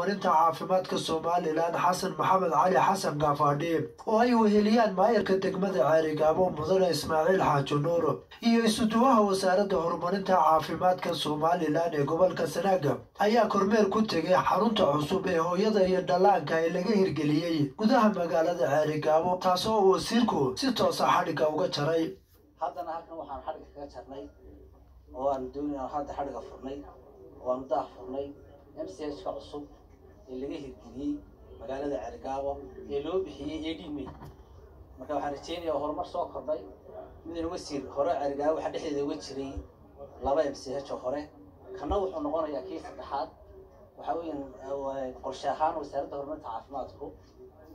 horumarinta caafimaadka somalilan xasan maxamed cali xasan gaafadhi oo ay weheliyaan maayarka degmada ceerigaabo mudane ismaaciil xaaji nuur iyo isuduwaha wasaaradda horumarinta caafimaadka somalilan ee gobolka sanaaga ayaa kormeer ku tegay xarunta cusub ee hooyada iyo dhallaanka ee laga hirgeliyey gudaha magaalada ceerigaabo taasoo wasiirku si toosa xadhigga uga jaray. Haddana halkan waxaan xadhigga kaga jarnay oo aan doonay hadda xadhigga furnay oo aan muddaha furnay m c h ka cusub ee laga hirgeliyey magaalada ceerigaabo ee loo bixiyey edme marka waxaan rajeynayaa horumar soo kordhay midaan wasiir hore ceerigaabo waxaa dhexdeeda uga jiray laba m c h oo hore. Kana wuxuu noqonayaa kii saddexaad. Waxaa weeyaan qorshe ahaan wasaaradda horumarinta caafimaadku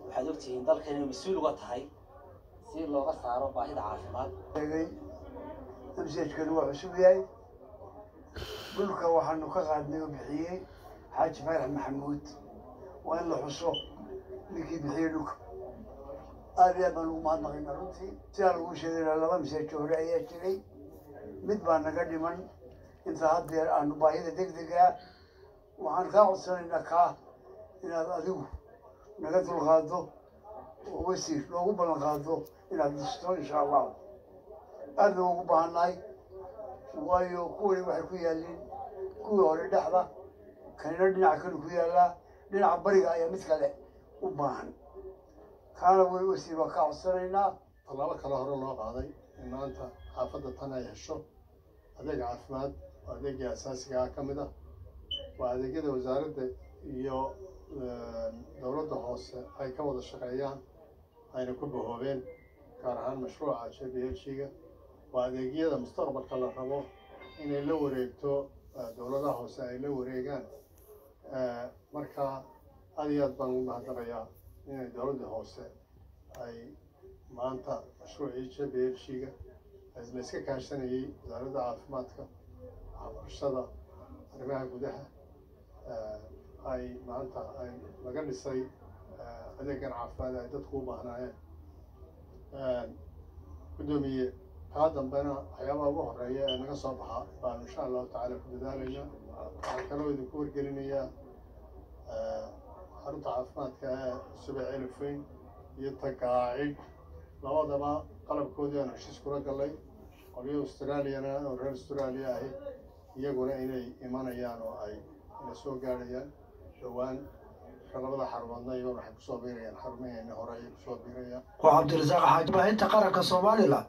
waxaad ogtihiin dalka inay mas'uul uga tahay si looga saaro baahida caafimaad. Msajkani waa cusub yahay. Dhulka waxaanu ka qaadnay oo bixiyey xaaji faarax maxamuud waa in la xuso ninkii bixiyey dhulka. Aad iyo aad baan ugu mahadnaqayna runtii. Sidaa lagu sheegayna laba masaajid hore ayaa jiray. Mid baa naga dhiman. Inta haddeer aanu baahida deg dega waxaan kaa codsanaynaa kaa inaad adigu naga dulqaado oo wasiir loogu ballan qaado inaad dhisto insha allahu aadna ugu baahannahay waayo kuwani waxay ku yaalliin kuwii hore dhexda kanina dhinaca kale ku yaallaa dhinaca bariga ayaa mid kale u baahan. Kaana way wasiir waa kaa codsanaynaa tallaabo kale hore loo qaaday. In maanta xaafadda tan ay hesho. Adeeg caafimaad oo adeegii asaasiga ah ka mid ah. Waa adeegyada wasaaradda iyo dowladda hoose ay ka wada shaqeeyaan ayna ku bahoobeen gaar ahaan mashruuca j b h ga waa adeegyada mustaqbalka la rabo inay la wareegto dowladaha hoose ay la wareegaan marka aad iyo aad baan ugu mahadnaqayaa inay dowladda hoose ay maanta mashruucii j b la iska kaashanayay wasaaradda caafimaadka waxbarashada arrimaha gudaha ay maanta ay laga dhisay adeegan caafimaad ay dadku u baahnaayeen. Guddoomiye kaa dambena waxyaabaha ugu horreeya ee naga soo baxa baanu insha allahu tacaala ku dadaalaynaa waxaan kaloo idinku wargelinayaa xarunta caafimaadka ee cusube celifeyn iyo tagaacid labadaba qalabkoodii aanu heshiis kula gallay qolyo australiana oo reer australia ahi iyaguna inay imanayaan oo ay ina soo gaadhayaan dhowaan labada xarumoodna iyaguna waxay ku soo biirayaan xarumaheena hore ayay ku soo biirayaan waa cabdirasaaq xaaji baahinta qaranka somalilan